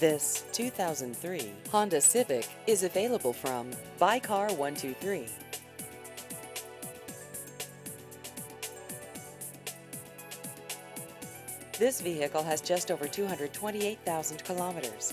This 2003 Honda Civic is available from Buy Car 123. This vehicle has just over 228,000 kilometers.